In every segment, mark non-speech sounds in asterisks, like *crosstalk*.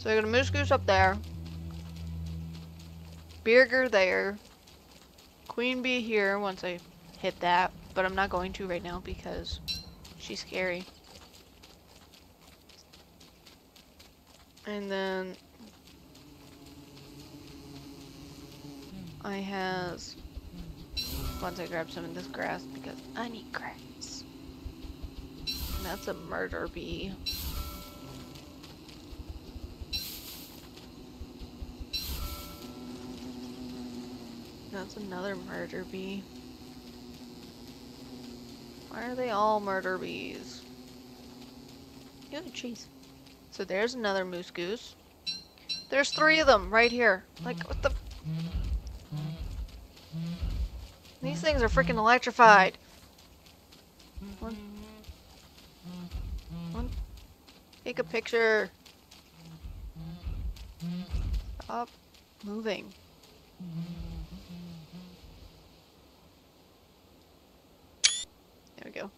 So I got a moose goose up there. Birger there. Queen bee here once I hit that, but I'm not going to right now because she's scary. And then I has once I grab some of this grass because I need grass. And that's a murder bee. That's another murder bee. Why are they all murder bees? Ew, cheese. So there's another moose goose. There's three of them right here. Like, what the? These things are freaking electrified. One. One. Take a picture. Stop moving. We go.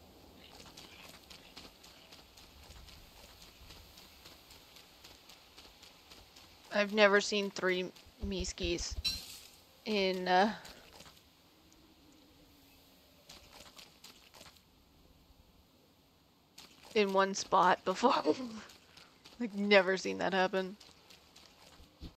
I've never seen three meese geese in uh, in one spot before. *laughs* like never seen that happen.